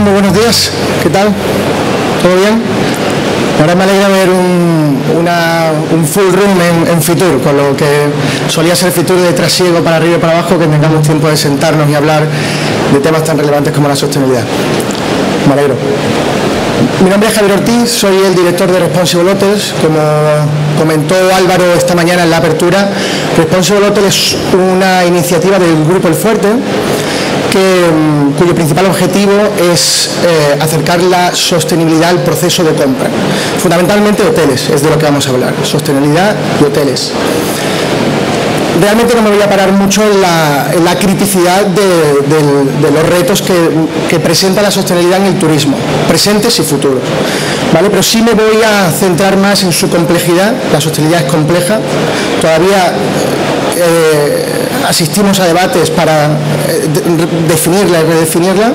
muy buenos días. ¿Qué tal? ¿Todo bien? Ahora me alegra ver un, full room en, Fitur, con lo que solía ser Fitur de trasiego para arriba y para abajo, que tengamos tiempo de sentarnos y hablar de temas tan relevantes como la sostenibilidad. Me alegro. Mi nombre es Javier Ortiz, soy el director de Responsible Hotels. Como comentó Álvaro esta mañana en la apertura, Responsible Hotel es una iniciativa del Grupo El Fuerte Mm, cuyo principal objetivo es eh, acercar la sostenibilidad al proceso de compra. Fundamentalmente hoteles, es de lo que vamos a hablar, sostenibilidad y hoteles realmente no me voy a parar mucho en la, criticidad de, los retos que, presenta la sostenibilidad en el turismo, presentes y futuros. ¿vale? Pero sí me voy a centrar más en su complejidad, la sostenibilidad es compleja, todavía eh, asistimos a debates para eh, definirla y redefinirla.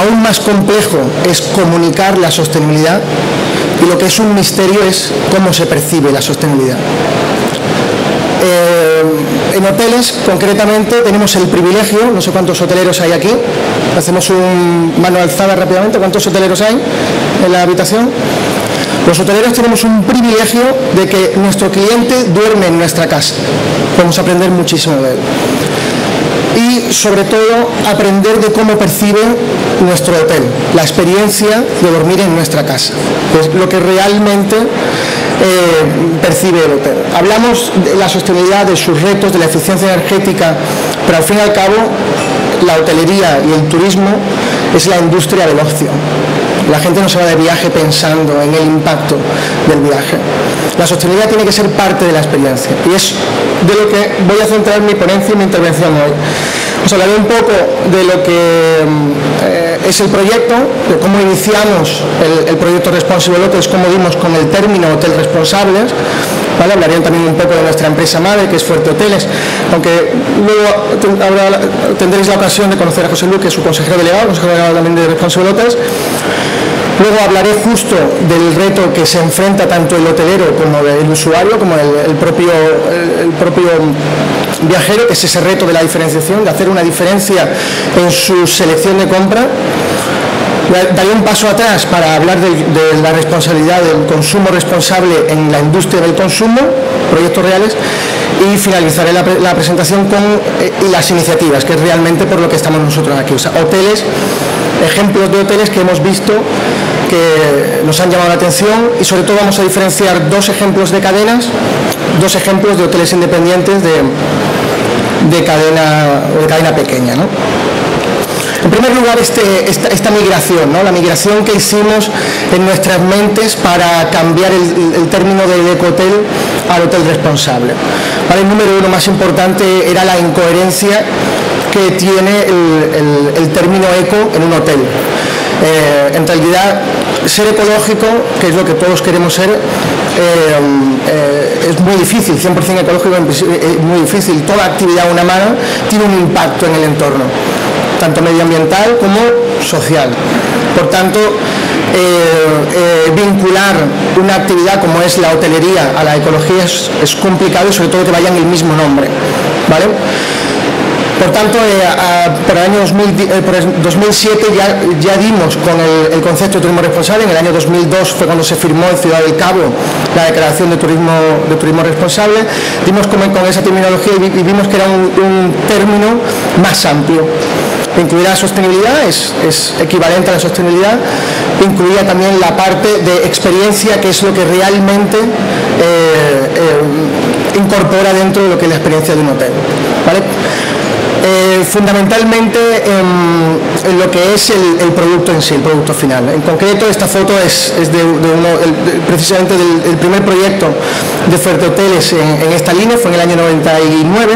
Aún más complejo es comunicar la sostenibilidad y lo que es un misterio es cómo se percibe la sostenibilidad. Eh, en hoteles, concretamente, tenemos el privilegio, no sé cuántos hoteleros hay aquí, hacemos un mano alzada rápidamente, ¿cuántos hoteleros hay en la habitación? Los hoteleros tenemos un privilegio de que nuestro cliente duerme en nuestra casa. Podemos aprender muchísimo de él. Y sobre todo aprender de cómo percibe nuestro hotel, la experiencia de dormir en nuestra casa. Es lo que realmente eh, percibe el hotel. Hablamos de la sostenibilidad, de sus retos, de la eficiencia energética, pero al fin y al cabo la hotelería y el turismo es la industria del ocio. La gente no se va de viaje pensando en el impacto del viaje. La sostenibilidad tiene que ser parte de la experiencia y es de lo que voy a centrar mi ponencia y mi intervención hoy. Os hablaré un poco de lo que eh, es el proyecto, de cómo iniciamos el, proyecto Responsible Hotels, cómo dimos con el término Hotel Responsables, ¿Vale? Hablarían también un poco de nuestra empresa madre, que es Fuerte Hoteles, aunque luego tendréis la ocasión de conocer a José Luque, su consejero delegado, consejero delegado también de Responsible Hotels. Luego hablaré justo del reto que se enfrenta tanto el hotelero como el usuario, como el, propio, el, propio viajero, que es ese reto de la diferenciación, de hacer una diferencia en su selección de compra. Daré un paso atrás para hablar de, la responsabilidad del consumo responsable en la industria del consumo, proyectos reales, y finalizaré la, presentación con eh, las iniciativas, que es realmente por lo que estamos nosotros aquí. O sea, hoteles, ejemplos de hoteles que hemos visto que nos han llamado la atención y sobre todo vamos a diferenciar dos ejemplos de cadenas, dos ejemplos de hoteles independientes de, de cadena, de cadena pequeña. En primer lugar, este, esta, migración, ¿no? la migración que hicimos en nuestras mentes para cambiar el, término de ecohotel al hotel responsable. el número uno más importante era la incoherencia que tiene el, término eco en un hotel. Eh, en realidad, ser ecológico, que es lo que todos queremos ser, eh, eh, es muy difícil, 100% ecológico es muy difícil. Toda actividad mano tiene un impacto en el entorno tanto medioambiental como social. Por tanto, vincular una actividad como es la hotelería a la ecología es, complicado sobre todo que vayan el mismo nombre. ¿vale? Por tanto, eh, por el año 2007 ya, dimos con el, concepto de turismo responsable. En el año 2002 fue cuando se firmó en Ciudad del Cabo la declaración de turismo, de turismo responsable. Dimos con, esa terminología y, vimos que era un término más amplio incluía la sostenibilidad, es, equivalente a la sostenibilidad, incluía también la parte de experiencia, que es lo que realmente eh, eh, incorpora dentro de lo que es la experiencia de un hotel. Eh, fundamentalmente en, lo que es el, producto en sí, el producto final. En concreto, esta foto es, de, uno, precisamente del primer proyecto de Fuerte Hoteles en, esta línea, fue en el año 99,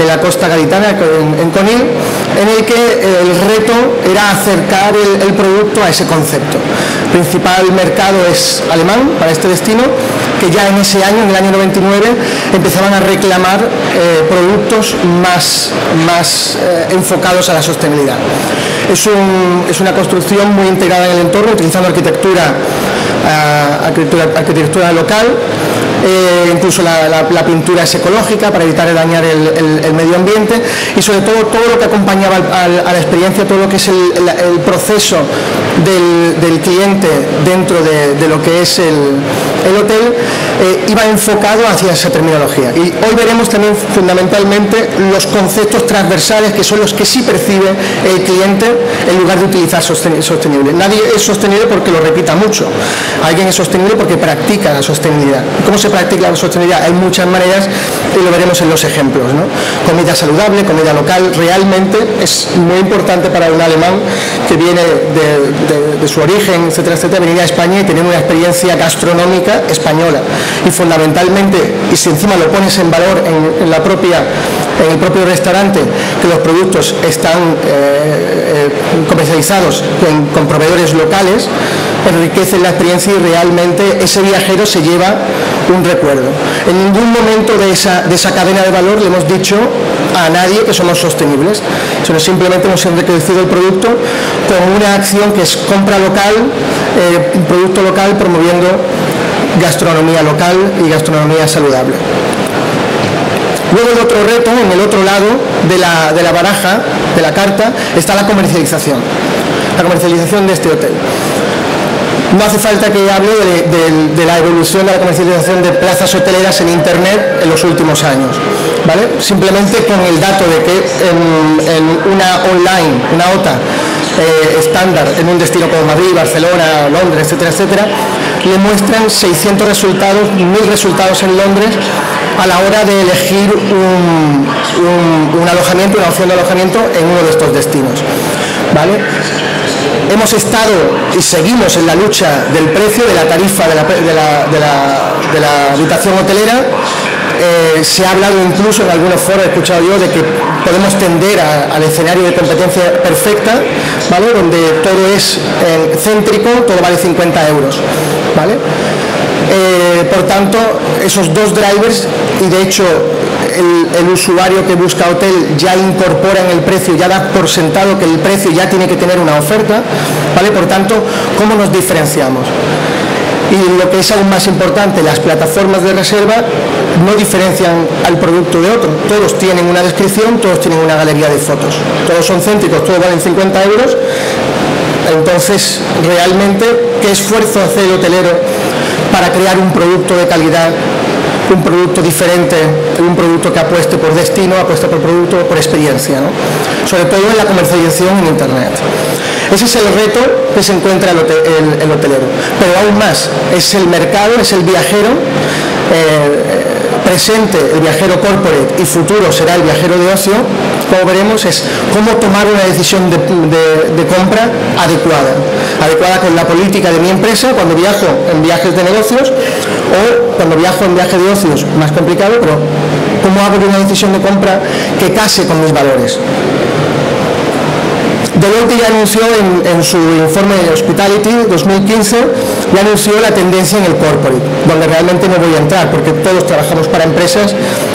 en la costa gaditana, en, Conil, en el que el reto era acercar el, producto a ese concepto. El principal mercado es alemán para este destino, que ya en ese año, en el año 99, empezaban a reclamar eh, productos más, más eh, enfocados a la sostenibilidad. Es, una construcción muy integrada en el entorno, utilizando arquitectura, eh, arquitectura, arquitectura local, eh, incluso la, pintura es ecológica para evitar dañar el, medio ambiente y sobre todo todo lo que acompañaba a la experiencia, todo lo que es el, proceso del, cliente dentro de, lo que es el, hotel, eh, iba enfocado hacia esa terminología. Y hoy veremos también fundamentalmente los conceptos transversales que son los que sí percibe el cliente en lugar de utilizar sostenible. Nadie es sostenible porque lo repita mucho. Alguien es sostenible porque practica la sostenibilidad. ¿Cómo se practica la sostenibilidad? Hay muchas maneras y lo veremos en los ejemplos. Comida saludable, comida local, realmente es muy importante para un alemán que viene de, su origen, etcétera, etcétera, venir a España y tener una experiencia gastronómica española. Y fundamentalmente, y si encima lo pones en valor en, la propia, en el propio restaurante, que los productos están eh, eh, comercializados con proveedores locales, enriquece la experiencia y realmente ese viajero se lleva un recuerdo. En ningún momento de esa, de esa cadena de valor le hemos dicho a nadie que somos sostenibles, sino simplemente hemos enriquecido el producto con una acción que es compra local, eh, producto local promoviendo gastronomía local y gastronomía saludable. Luego el otro reto, en el otro lado de la, de la baraja, de la carta, está la comercialización, la comercialización de este hotel. No hace falta que hable de, la evolución de la comercialización de plazas hoteleras en Internet en los últimos años. ¿vale? Simplemente con el dato de que en, una online, una OTA eh, estándar en un destino como Madrid, Barcelona, Londres, etcétera, etcétera, le muestran 600 resultados, 1000 resultados en Londres a la hora de elegir un, un alojamiento, una opción de alojamiento en uno de estos destinos. ¿vale? Hemos estado y seguimos en la lucha del precio de la tarifa de la, habitación hotelera. Eh, se ha hablado incluso en algunos foros, he escuchado yo, de que podemos tender al escenario de competencia perfecta, ¿vale? donde todo es eh, céntrico, todo vale 50 euros. ¿vale? Eh, por tanto, esos dos drivers, y de hecho el, usuario que busca hotel ya incorpora en el precio, ya da por sentado que el precio ya tiene que tener una oferta, ¿vale? Por tanto, ¿cómo nos diferenciamos? Y lo que es aún más importante, las plataformas de reserva no diferencian al producto de otro. Todos tienen una descripción, todos tienen una galería de fotos. Todos son céntricos, todos valen 50 euros. Entonces, realmente, ¿qué esfuerzo hace el hotelero para crear un producto de calidad un producto diferente, un producto que apueste por destino, apueste por producto, por experiencia, sobre todo en la comercialización en Internet. Ese es el reto que se encuentra el, hotelero. Pero aún más, es el mercado, es el viajero. Eh, presente el viajero corporate y futuro será el viajero de ocio, como veremos es cómo tomar una decisión de, compra adecuada, adecuada con la política de mi empresa cuando viajo en viajes de negocios o cuando viajo en viajes de ocios, más complicado, pero cómo hago una decisión de compra que case con mis valores. Deloitte ya anunció en, su informe de Hospitality 2015, ya anunció la tendencia en el corporate, donde realmente no voy a entrar, porque todos trabajamos para empresas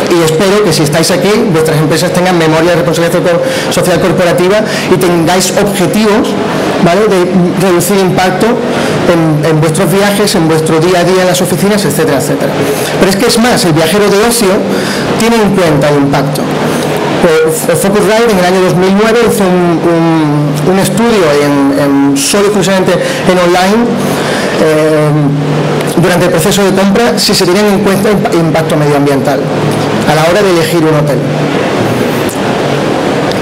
y espero que si estáis aquí, vuestras empresas tengan memoria de responsabilidad social corporativa y tengáis objetivos de reducir impacto en, en, vuestros viajes, en vuestro día a día en las oficinas, etcétera, etcétera. Pero es que es más, el viajero de ocio tiene en cuenta el impacto. Focusrite en el año 2009 hizo un, estudio en, solo exclusivamente en online eh, durante el proceso de compra si se tenían en cuenta impacto medioambiental a la hora de elegir un hotel.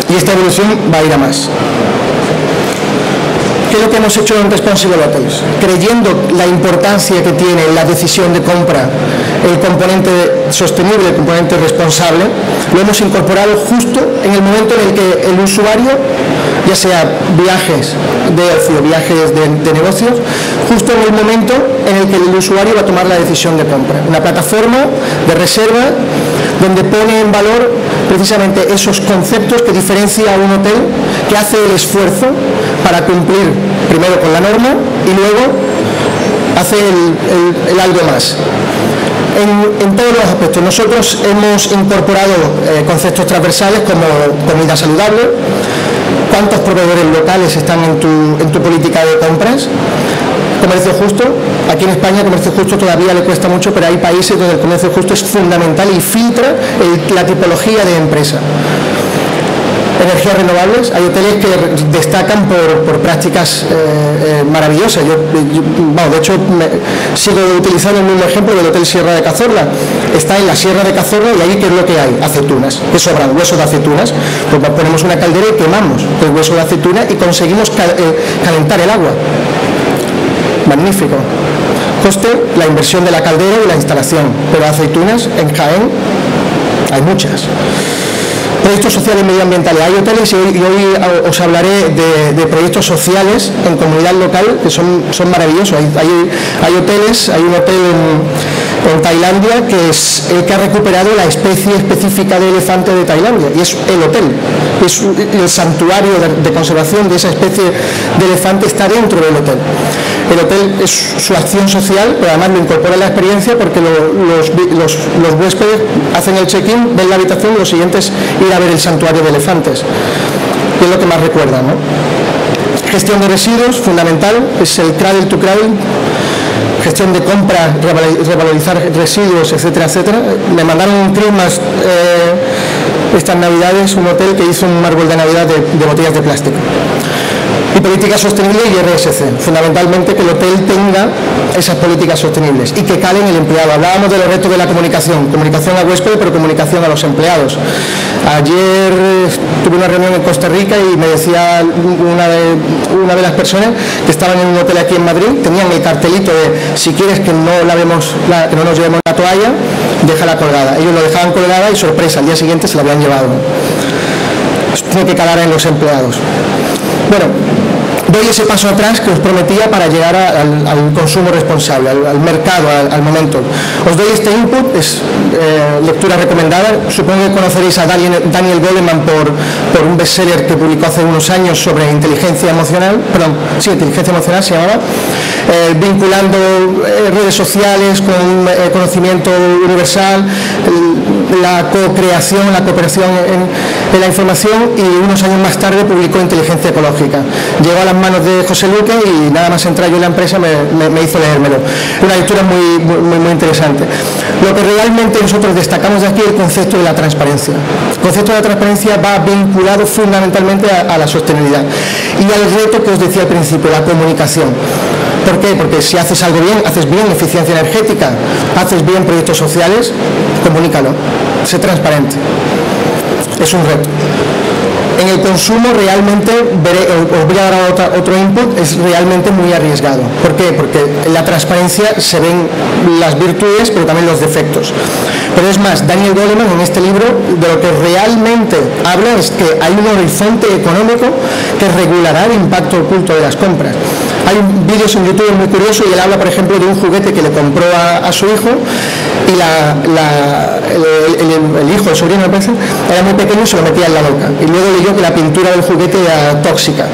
Y esta evolución va a ir a más. ¿Qué es lo que hemos hecho en Responsible Hotels? Creyendo la importancia que tiene la decisión de compra, el componente sostenible, el componente responsable, lo hemos incorporado justo en el momento en el que el usuario, ya sea viajes de ocio, viajes de, negocios, justo en el momento en el que el usuario va a tomar la decisión de compra. Una plataforma de reserva donde pone en valor precisamente esos conceptos que diferencia a un hotel que hace el esfuerzo para cumplir primero con la norma y luego hace el, algo más. En, todos los aspectos. Nosotros hemos incorporado eh, conceptos transversales como comida saludable, cuántos proveedores locales están en tu, en tu política de compras, Comercio justo, aquí en España comercio justo todavía le cuesta mucho, pero hay países donde el comercio justo es fundamental y filtra la tipología de empresa energías renovables. Hay hoteles que destacan por, prácticas eh, eh, maravillosas. Yo, de hecho, sigo utilizando el mismo ejemplo del Hotel Sierra de Cazorla. Está en la Sierra de Cazorla y ahí, ¿qué es lo que hay? Aceitunas. ¿Qué sobran? Huesos de aceitunas. Pues ponemos una caldera y quemamos el hueso de aceituna y conseguimos eh, calentar el agua. Magnífico. Coste, la inversión de la caldera y la instalación. Pero aceitunas en Jaén hay muchas proyectos sociales medioambientales. Hay hoteles y hoy, os hablaré de, proyectos sociales en comunidad local que son, son maravillosos. Hay, hoteles, hay un hotel en, Tailandia que es que ha recuperado la especie específica de elefante de Tailandia y es el hotel. Es el santuario de conservación de esa especie de elefante está dentro del hotel. El hotel es su acción social, pero además lo incorpora en la experiencia porque los, huéspedes hacen el check-in, ven la habitación y lo siguiente es ir a ver el santuario de elefantes, que es lo que más recuerdan. Gestión de residuos, fundamental, es el cradle to cradle, gestión de compra, revalorizar residuos, etcétera, etcétera. Me mandaron un Christmas eh, estas navidades, un hotel que hizo un árbol de navidad de botellas de plástico y políticas sostenibles y RSC. Fundamentalmente que el hotel tenga esas políticas sostenibles y que calen el empleado. Hablábamos de los retos de la comunicación, comunicación a huésped, pero comunicación a los empleados. Ayer tuve una reunión en Costa Rica y me decía una de, una de las personas que estaban en un hotel aquí en Madrid, tenían el cartelito de si quieres que no, lavemos que no nos llevemos la toalla, déjala colgada. Ellos lo dejaban colgada y sorpresa, al día siguiente se la habían llevado. tiene que calar en los empleados. Bueno, doy ese paso atrás que os prometía para llegar al, consumo responsable, al, mercado, al, momento. Os doy este input, es eh, lectura recomendada. Supongo que conoceréis a Daniel, Daniel Goleman por, por un bestseller que publicó hace unos años sobre inteligencia emocional, perdón, sí, inteligencia emocional se llamaba, eh, vinculando eh, redes sociales con conocimiento universal, la co-creación, la cooperación en, la información y unos años más tarde publicó Inteligencia Ecológica. Llegó a las manos de José Luque y nada más entrar yo en la empresa me, hizo leérmelo. Una lectura muy, muy, interesante. Lo que realmente nosotros destacamos de aquí es el concepto de la transparencia. El concepto de la transparencia va vinculado fundamentalmente a la sostenibilidad y al reto que os decía al principio, la comunicación. ¿Por qué? Porque si haces algo bien, haces bien eficiencia energética, haces bien proyectos sociales, comunícalo, sé transparente. Es un reto consumo realmente, os voy a dar otro input, es realmente muy arriesgado. ¿Por qué? Porque en la transparencia se ven las virtudes, pero también los defectos. Pero es más, Daniel Goleman en este libro de lo que realmente habla es que hay un horizonte económico que regulará el impacto oculto de las compras. Hay vídeos en YouTube muy curiosos y él habla, por ejemplo, de un juguete que le compró a, su hijo y el, hijo, el sobrino, me parece, era muy pequeño y se lo metía en la boca. Y luego leyó que la pintura del juguete era tóxica.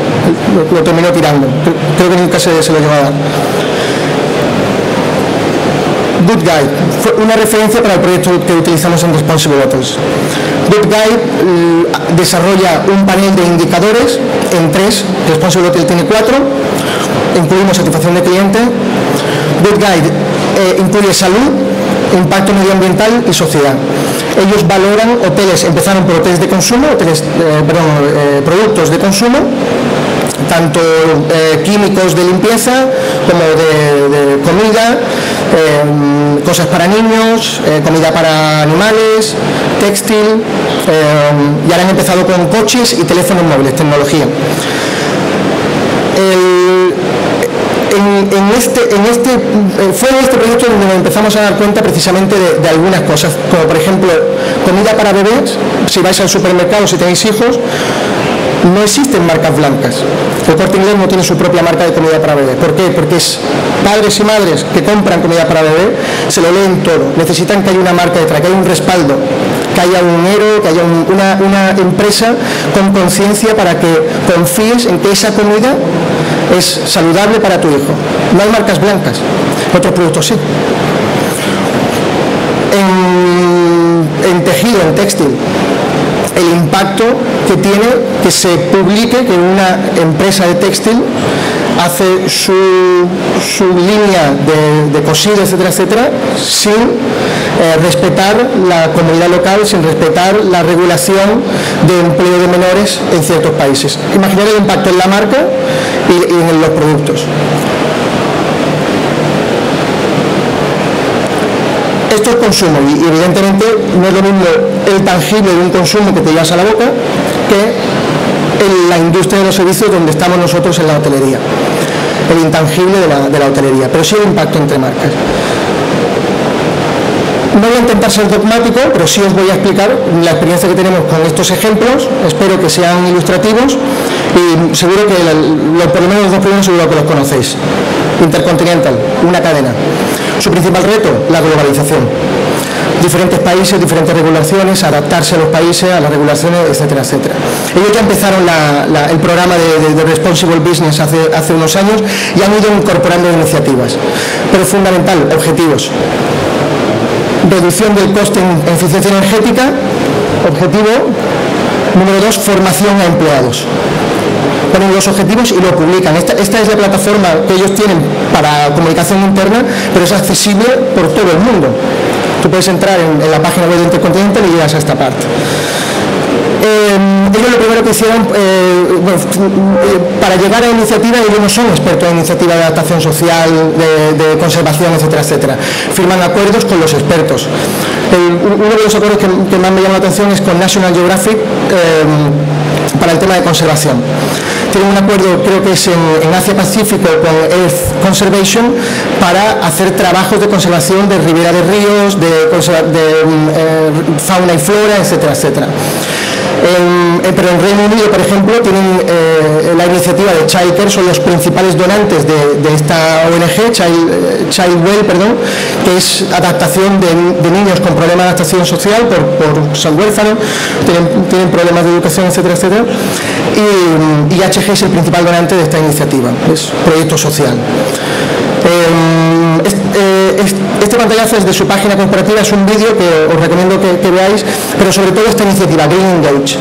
Lo, terminó tirando. Creo que nunca se, se lo llevó a dar. Good Guide, fue una referencia para el proyecto que utilizamos en Responsible Hotels. Good Guide mm, desarrolla un panel de indicadores en tres, Responsible Hotel tiene cuatro, incluimos satisfacción de cliente. Good Guide eh, incluye salud, impacto medioambiental y sociedad. Ellos valoran hoteles, empezaron por hoteles de consumo, hoteles, eh, perdón, eh, productos de consumo, tanto químicos de limpieza como de, comida, cosas para niños, comida para animales, textil, y ahora han empezado con coches y teléfonos móviles, tecnología en, este, este, eh, fue en este proyecto donde nos empezamos a dar cuenta precisamente de, algunas cosas, como por ejemplo comida para bebés, si vais al supermercado, si tenéis hijos, no existen marcas blancas. El corte inglés no tiene su propia marca de comida para bebé. ¿Por qué? Porque es padres y madres que compran comida para bebé, se lo leen todo. Necesitan que haya una marca detrás, que haya un respaldo, que haya un héroe, que haya una, una empresa con conciencia para que confíes en que esa comida es saludable para tu hijo. No hay marcas blancas, otros productos sí. En, tejido, en textil, el impacto que tiene que se publique que una empresa de textil hace su, línea de, cosido, etcétera, etcétera, sin eh, respetar la comunidad local, sin respetar la regulación de empleo de menores en ciertos países. Imaginar el impacto en la marca y en los productos. Esto es consumo y evidentemente no es lo mismo el tangible de un consumo que te llevas a la boca que en la industria de los servicios donde estamos nosotros en la hotelería, el intangible de la, de la hotelería, pero sí el impacto entre marcas. No voy a intentar ser dogmático, pero sí os voy a explicar la experiencia que tenemos con estos ejemplos, espero que sean ilustrativos y seguro que por lo menos los dos primeros seguro que los conocéis. Intercontinental, una cadena. Su principal reto, la globalización. Diferentes países, diferentes regulaciones, adaptarse a los países, a las regulaciones, etcétera, etcétera. Ellos ya empezaron el programa de, Responsible Business hace, hace unos años y han ido incorporando iniciativas. Pero fundamental, objetivos. Reducción del coste en eficiencia energética, objetivo. Número dos, formación a empleados ponen los objetivos y lo publican. Esta, es la plataforma que ellos tienen para comunicación interna, pero es accesible por todo el mundo. Tú puedes entrar en, la página web de Intercontinental y llegas a esta parte. Eh, ellos lo primero que hicieron, eh, eh, para llegar a iniciativa, ellos no son expertos en iniciativa de adaptación social, de, conservación, etcétera, etcétera. Firman acuerdos con los expertos. uno de los acuerdos que, más me llama la atención es con National Geographic para el tema de conservación tiene un acuerdo, creo que es en, Asia Pacífico con Earth Conservation para hacer trabajos de conservación de ribera de ríos, de, mm, eh, fauna y flora, etcétera, etcétera. Eh, pero en Reino Unido, por ejemplo, tienen eh, la iniciativa de Childcare, son los principales donantes de, esta ONG, Child, Childwell, perdón, que es adaptación de, niños con problemas de adaptación social por, por San huérfano, tienen, problemas de educación, etcétera, etcétera. Y, HG es el principal donante de esta iniciativa, es proyecto social. Eh, este pantallazo es de su página corporativa, es un vídeo que os recomiendo que, veáis, pero sobre todo esta iniciativa, Green Engage.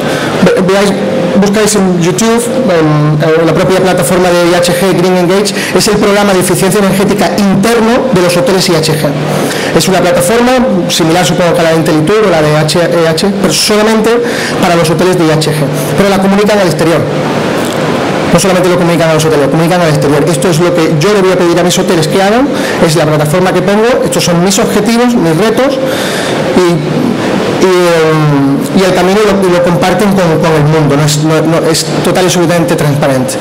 Veáis, buscáis en YouTube, en, la propia plataforma de IHG Green Engage, es el programa de eficiencia energética interno de los hoteles IHG. Es una plataforma similar supongo que a la de Intelitur o la de HEH, pero solamente para los hoteles de IHG, pero la comunican al exterior no solamente lo comunican a los hoteles, lo comunican al exterior. Esto es lo que yo le voy a pedir a mis hoteles que hagan, es la plataforma que pongo, estos son mis objetivos, mis retos y, y, el camino lo, comparten con, el mundo, no es, total y absolutamente transparente.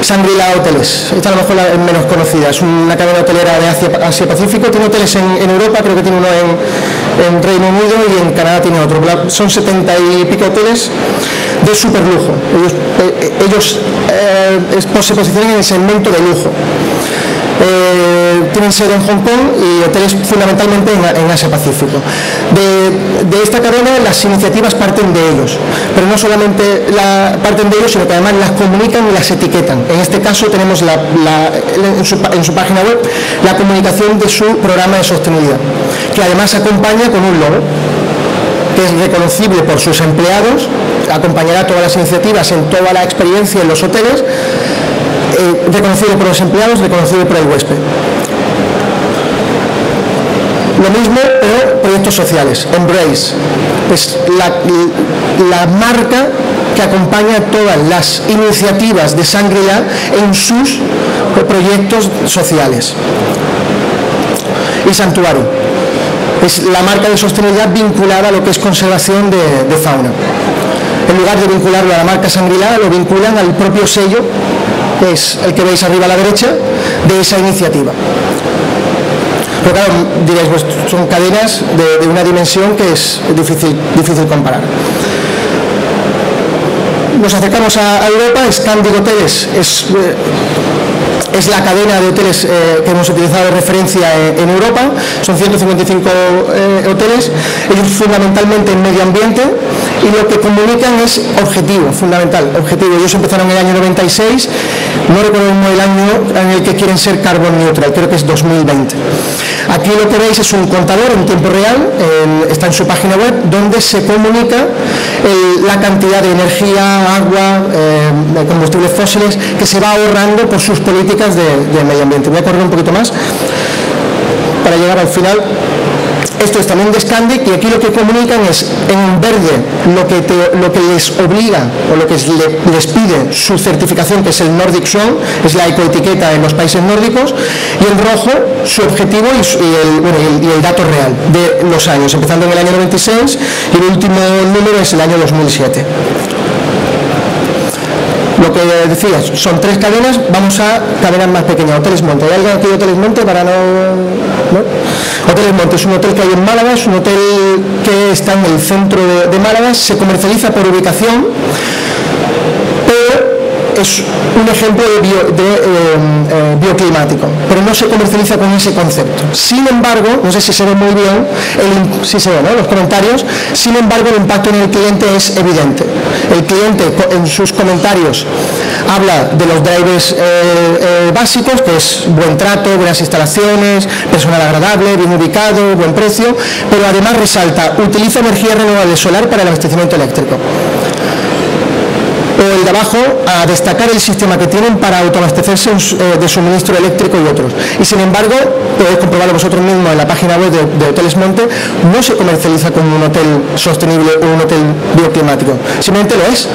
Sangrila Hoteles, esta a lo mejor es menos conocida, es una cadena hotelera de Asia-Pacífico, tiene hoteles en, Europa, creo que tiene uno en, Reino Unido y en Canadá tiene otro. Son 70 y pico hoteles de super lujo. Ellos, eh, eh, se posicionan en el segmento de lujo. Eh, tienen sede en Hong Kong y hoteles fundamentalmente en, Asia Pacífico. De, esta cadena las iniciativas parten de ellos, pero no solamente la, parten de ellos, sino que además las comunican y las etiquetan. En este caso tenemos en, su, en su página web la comunicación de su programa de sostenibilidad, que además acompaña con un logo que es reconocible por sus empleados, acompañará todas las iniciativas en toda la experiencia en los hoteles, eh, reconocido por los empleados, reconocido por el huésped. Lo mismo, pero proyectos sociales. Embrace es la, marca que acompaña todas las iniciativas de sangre en sus proyectos sociales. Y Santuario es la marca de sostenibilidad vinculada a lo que es conservación de, fauna. En lugar de vincularlo a la marca Sangrila, lo vinculan al propio sello, que es el que veis arriba a la derecha, de esa iniciativa. Pero claro, diréis, pues son cadenas de, una dimensión que es difícil, difícil comparar. Nos acercamos a, Europa, Scandic Hoteles es eh, es la cadena de hoteles eh, que hemos utilizado de referencia en, Europa, son 155 eh, hoteles, ellos fundamentalmente en medio ambiente y lo que comunican es objetivo, fundamental, objetivo. Ellos empezaron en el año 96, no recuerdo el año en el que quieren ser carbon neutral, creo que es 2020. Aquí lo que veis es un contador en tiempo real, está en su página web, donde se comunica la cantidad de energía, agua, eh, combustibles fósiles que se va ahorrando por sus políticas de medio ambiente. Voy a correr un poquito más para llegar al final. Esto es también de Scandic y aquí lo que comunican es en verde lo que, les obliga o lo que les pide su certificación, que es el Nordic Zone, es la ecoetiqueta en los países nórdicos, y en rojo su objetivo y, el, dato real de los años, empezando en el año 96 y el último número es el año 2007 lo que decías, son tres cadenas, vamos a cadenas más pequeñas, Hoteles Monte. ¿Hay alguien aquí de Hoteles Monte para no, Hoteles Monte es un hotel que hay en Málaga, es un hotel que está en el centro de Málaga, se comercializa por ubicación es un ejemplo de, eh, eh, bioclimático, pero no se comercializa con ese concepto. Sin embargo, no sé si se ve muy bien, si se ve, ¿no? los comentarios, sin embargo el impacto en el cliente es evidente. El cliente en sus comentarios habla de los drivers eh, básicos, que es buen trato, buenas instalaciones, personal agradable, bien ubicado, buen precio, pero además resalta, utiliza energía renovable solar para el abastecimiento eléctrico o el de abajo a destacar el sistema que tienen para autoabastecerse eh, de suministro eléctrico y otros. Y sin embargo, podéis comprobarlo vosotros mismos en la página web de, Hoteles Monte, no se comercializa como un hotel sostenible o un hotel bioclimático, simplemente lo es.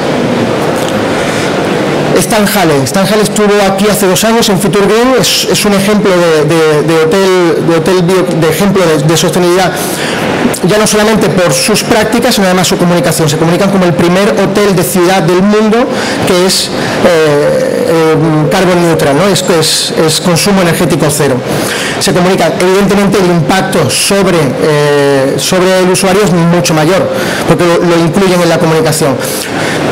Stan Hale. Stan estuvo aquí hace dos años en Future es, un ejemplo de, hotel, de, hotel de ejemplo de, sostenibilidad ya no solamente por sus prácticas, sino además su comunicación. Se comunican como el primer hotel de ciudad del mundo que es eh, eh, carbon neutral, ¿no? es, es, consumo energético cero. Se comunica, evidentemente el impacto sobre, eh, sobre el usuario es mucho mayor, porque lo, incluyen en la comunicación.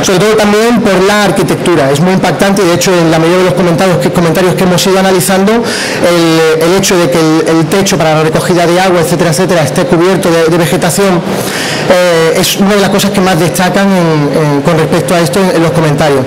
Sobre todo también por la arquitectura, es muy impactante y de hecho en la mayoría de los comentarios que, comentarios que hemos ido analizando, el, hecho de que el, techo para la recogida de agua, etcétera, etcétera, esté cubierto de, vegetación, eh, es una de las cosas que más destacan con respecto a esto en, los comentarios.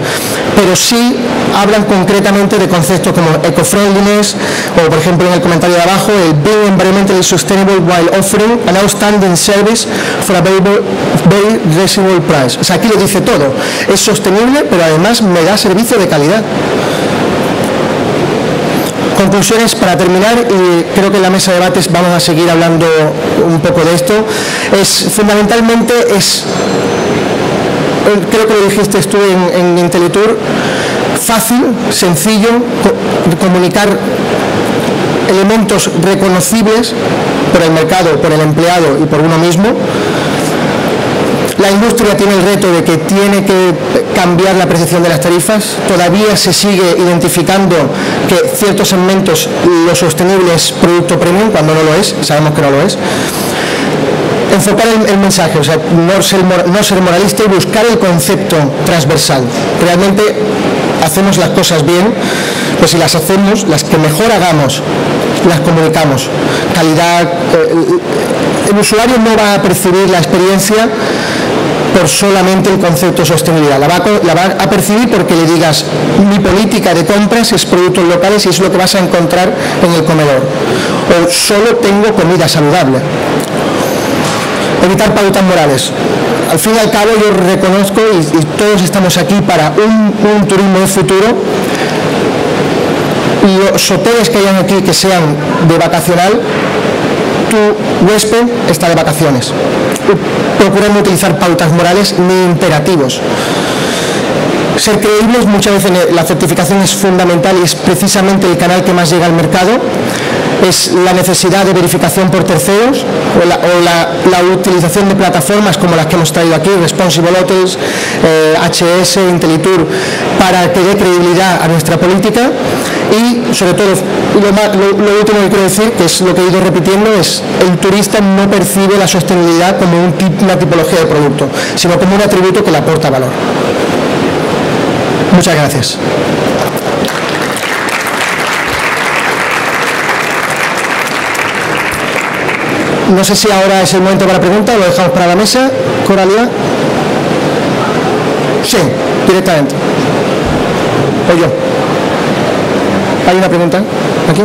Pero sí hablan concretamente de conceptos como eco-friendliness o por ejemplo en el comentario de abajo el being environmentally sustainable while offering an outstanding service for a very, very reasonable price. O sea, aquí lo dice todo. Es sostenible, pero además me da servicio de calidad conclusiones para terminar y creo que en la mesa de debates vamos a seguir hablando un poco de esto es fundamentalmente es creo que lo dijiste tú en, en Intelitour fácil, sencillo, comunicar elementos reconocibles por el mercado, por el empleado y por uno mismo. La industria tiene el reto de que tiene que cambiar la percepción de las tarifas. Todavía se sigue identificando que ciertos segmentos lo sostenible es producto premium cuando no lo es, sabemos que no lo es enfocar el, mensaje, o sea, no ser, no ser moralista y buscar el concepto transversal. Realmente hacemos las cosas bien, pues si las hacemos, las que mejor hagamos, las comunicamos. Calidad, eh, el usuario no va a percibir la experiencia por solamente el concepto de sostenibilidad. La va, la va, a percibir porque le digas, mi política de compras es productos locales y es lo que vas a encontrar en el comedor. O solo tengo comida saludable evitar pautas morales. Al fin y al cabo yo reconozco y, todos estamos aquí para un, turismo de futuro y los hoteles que hayan aquí que sean de vacacional, tu huésped está de vacaciones. Procuren utilizar pautas morales ni imperativos. Ser creíbles, muchas veces la certificación es fundamental y es precisamente el canal que más llega al mercado es la necesidad de verificación por terceros o la, utilización de plataformas como las que hemos traído aquí, Responsible Hotels, HS, eh, Intelitour, para que dé credibilidad a nuestra política y sobre todo lo, último que quiero decir, que es lo que he ido repitiendo, es el turista no percibe la sostenibilidad como una tipología de producto, sino como un atributo que le aporta valor. Muchas gracias. No sé si ahora es el momento para preguntas, lo dejamos para la mesa. Coralia. Sí, directamente. O yo. ¿Hay una pregunta? ¿Aquí?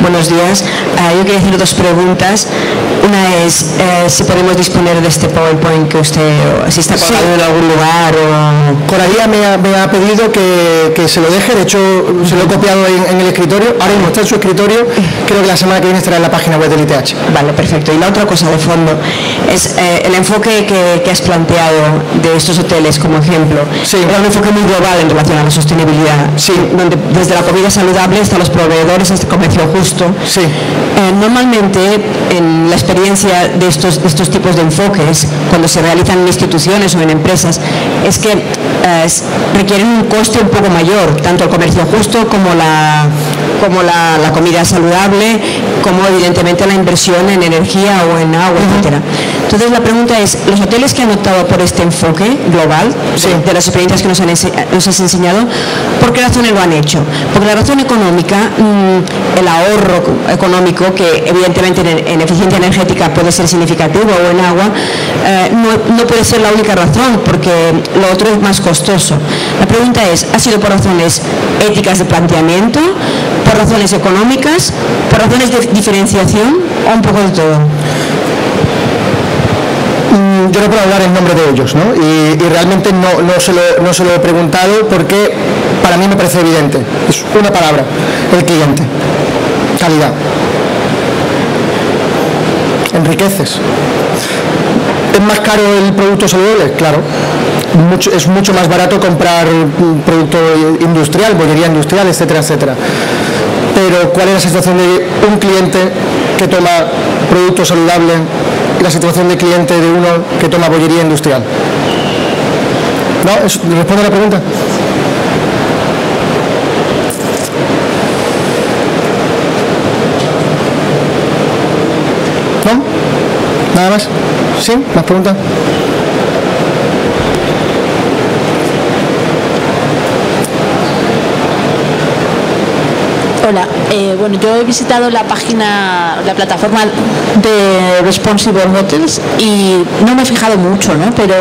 Buenos días. Uh, yo quería hacer dos preguntas. Una es eh, si podemos disponer de este PowerPoint que usted, si está colgado sí. en algún lugar o... Coralia me ha, me ha pedido que, que, se lo deje, de hecho se lo he copiado en, en, el escritorio, ahora mismo está en su escritorio, creo que la semana que viene estará en la página web del ITH. Vale, perfecto. Y la otra cosa de fondo es eh, el enfoque que, que, has planteado de estos hoteles como ejemplo. Sí. Era un enfoque muy global en relación a la sostenibilidad. Sí. Donde desde la comida saludable hasta los proveedores, hasta el comercio justo. Sí. Eh, normalmente en la experiencia de estos, de estos tipos de enfoques, cuando se realizan en instituciones o en empresas, es que eh, requieren un coste un poco mayor, tanto el comercio justo como la, como la, la, comida saludable, como evidentemente la inversión en energía o en agua, etcétera. Entonces la pregunta es, los hoteles que han optado por este enfoque global, sí. de, de, las experiencias que nos, han, nos, has enseñado, ¿por qué razones lo han hecho? Porque la razón económica, mmm, el ahorro económico, que evidentemente en, en, eficiencia energética puede ser significativo o en agua, eh, no, no, puede ser la única razón, porque lo otro es más costoso. La pregunta es, ¿ha sido por razones éticas de planteamiento, por razones económicas, por razones de diferenciación o un poco de todo? Yo no puedo hablar en nombre de ellos, ¿no? Y, realmente no, no, se lo, no se lo he preguntado porque para mí me parece evidente. Es una palabra, el cliente. Calidad. Enriqueces. ¿Es más caro el producto saludable? Claro. Es mucho más barato comprar un producto industrial, bollería industrial, etcétera, etcétera. Pero ¿cuál es la situación de un cliente que toma producto saludable la situación de cliente de uno que toma bollería industrial? ¿No? ¿Responde a la pregunta? ¿No? ¿Nada más? ¿Sí? ¿Más preguntas? Hola, eh, bueno, yo he visitado la página, la plataforma de Responsible Hotels y no me he fijado mucho, ¿no? Pero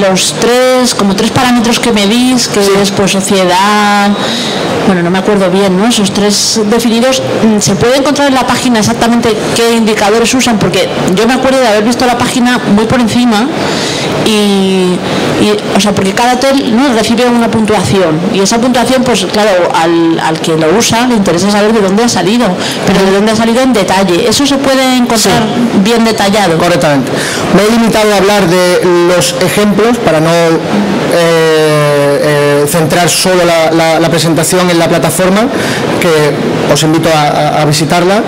los tres, como tres parámetros que medís, que sí. es pues sociedad, bueno, no me acuerdo bien, ¿no? Esos tres definidos, ¿se puede encontrar en la página exactamente qué indicadores usan? Porque yo me acuerdo de haber visto la página muy por encima y, y o sea, porque cada hotel ¿no? recibe una puntuación y esa puntuación, pues claro, al, al que lo usa le interesa saber de dónde ha salido, pero de dónde ha salido en detalle. ¿Eso se puede encontrar sí. bien detallado? Correctamente. Me he limitado a hablar de los ejemplos para no eh, eh, centrar solo la, la, la, presentación en la plataforma, que os invito a, a visitarla.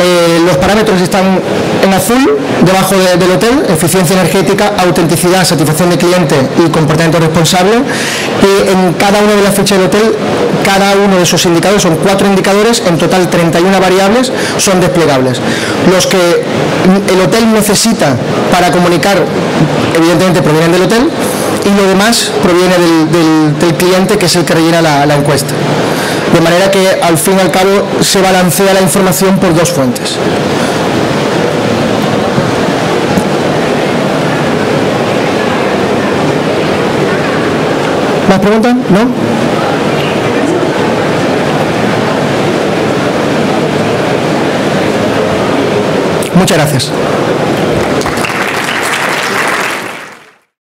Eh, los parámetros están en azul, debajo de, del hotel, eficiencia energética, autenticidad, satisfacción de cliente y comportamiento responsable. Y en cada una de las fichas del hotel, cada uno de esos indicadores, son cuatro indicadores, en total 31 variables, son desplegables. Los que el hotel necesita para comunicar, evidentemente provienen del hotel, y lo demás proviene del, cliente que es el que rellena la, la encuesta de manera que al fin y al cabo se balancea la información por dos fuentes. ¿Más preguntas? ¿No? Muchas gracias.